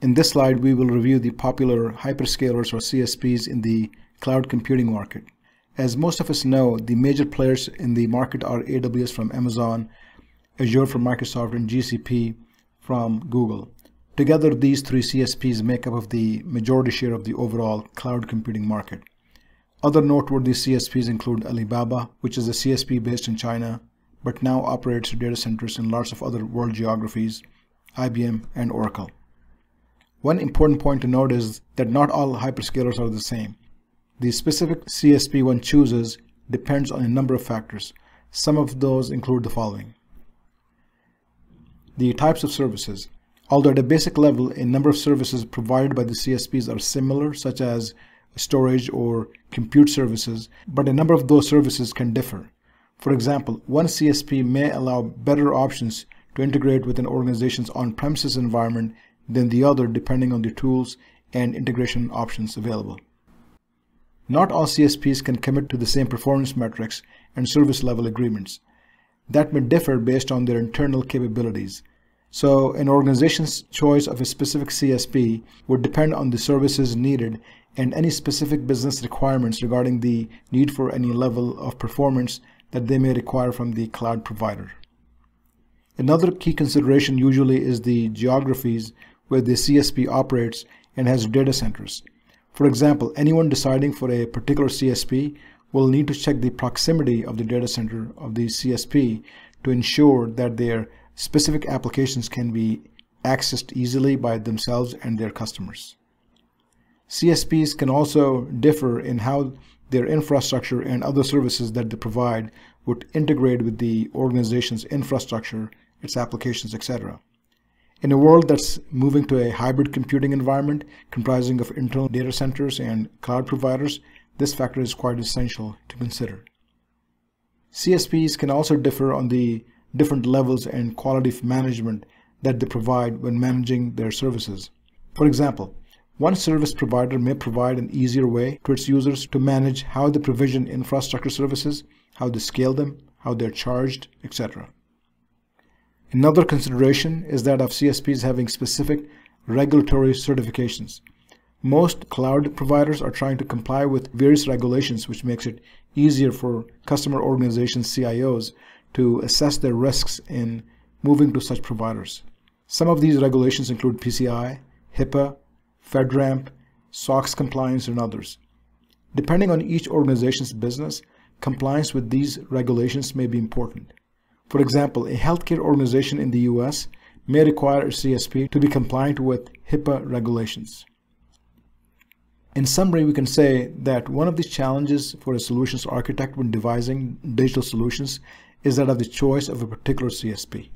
In this slide, we will review the popular hyperscalers or CSPs in the cloud computing market. As most of us know, the major players in the market are AWS from Amazon, Azure from Microsoft, and GCP from Google. Together, these three CSPs make up of the majority share of the overall cloud computing market. Other noteworthy CSPs include Alibaba, which is a CSP based in China, but now operates data centers in lots of other world geographies, IBM, and Oracle. One important point to note is that not all hyperscalers are the same. The specific CSP one chooses depends on a number of factors. Some of those include the following. The types of services. Although at a basic level, a number of services provided by the CSPs are similar, such as storage or compute services, but a number of those services can differ. For example, one CSP may allow better options to integrate with an organization's on-premises environment than the other depending on the tools and integration options available. Not all CSPs can commit to the same performance metrics and service level agreements. That may differ based on their internal capabilities. So an organization's choice of a specific CSP would depend on the services needed and any specific business requirements regarding the need for any level of performance that they may require from the cloud provider. Another key consideration usually is the geographies where the CSP operates and has data centers. For example, anyone deciding for a particular CSP will need to check the proximity of the data center of the CSP to ensure that their specific applications can be accessed easily by themselves and their customers. CSPs can also differ in how their infrastructure and other services that they provide would integrate with the organization's infrastructure, its applications, etc. In a world that's moving to a hybrid computing environment comprising of internal data centers and cloud providers, this factor is quite essential to consider. CSPs can also differ on the different levels and quality of management that they provide when managing their services. For example, one service provider may provide an easier way to its users to manage how they provision infrastructure services, how they scale them, how they're charged, etc. Another consideration is that of CSPs having specific regulatory certifications. Most cloud providers are trying to comply with various regulations, which makes it easier for customer organizations, CIOs, to assess their risks in moving to such providers. Some of these regulations include PCI, HIPAA, FedRAMP, SOX compliance, and others. Depending on each organization's business, compliance with these regulations may be important. For example, a healthcare organization in the US may require a CSP to be compliant with HIPAA regulations. In summary, we can say that one of the challenges for a solutions architect when devising digital solutions is that of the choice of a particular CSP.